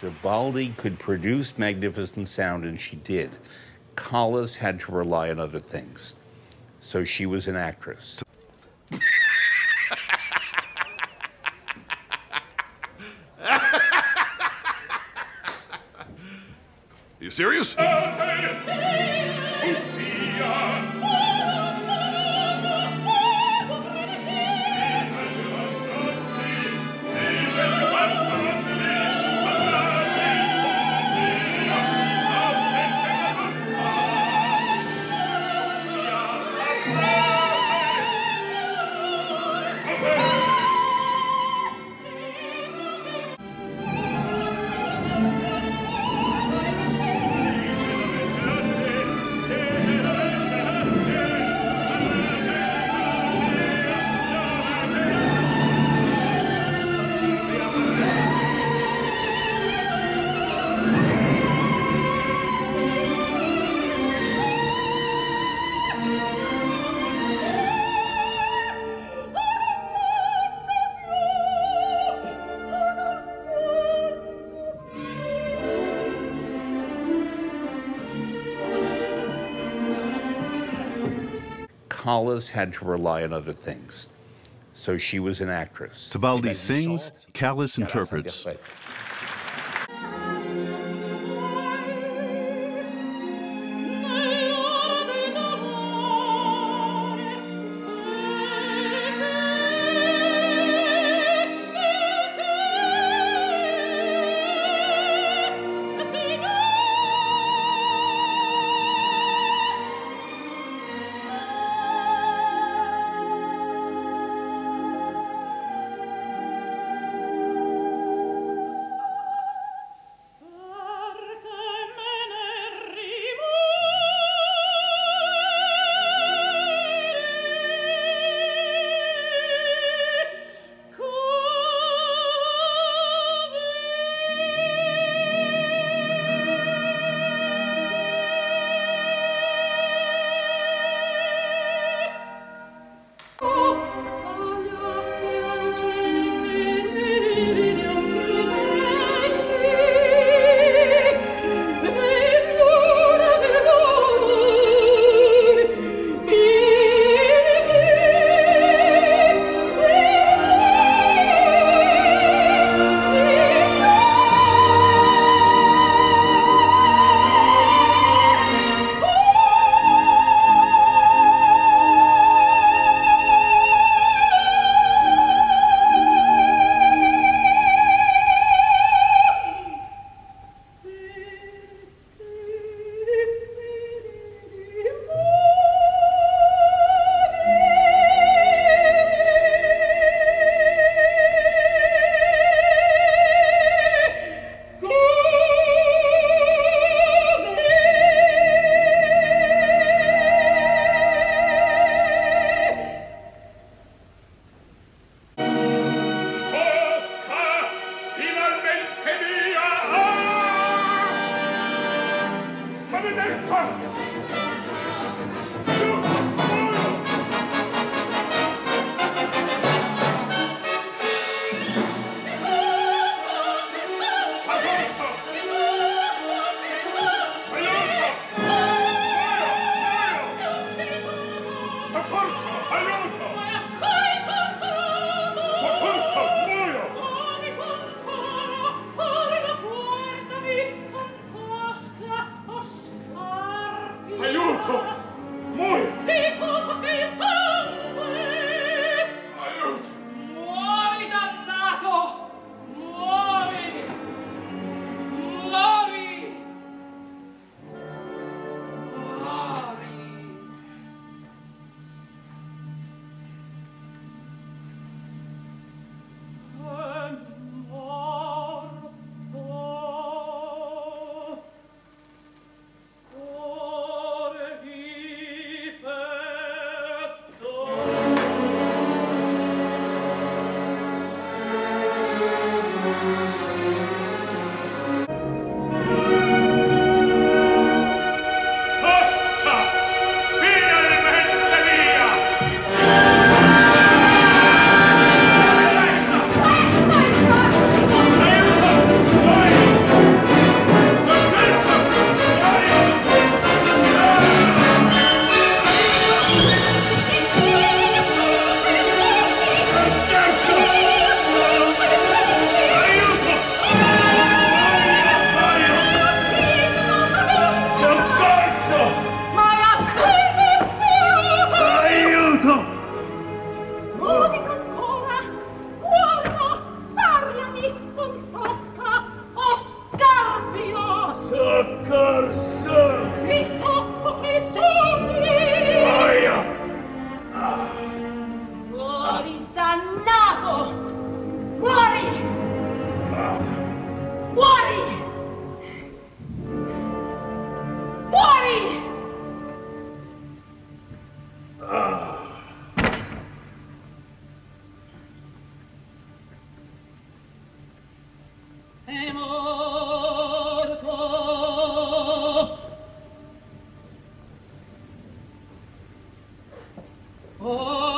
Tebaldi could produce magnificent sound, and she did. Callas had to rely on other things. So she was an actress. You serious? Callas had to rely on other things. So she was an actress. Tebaldi sings, Callas interprets. Go, go. Oh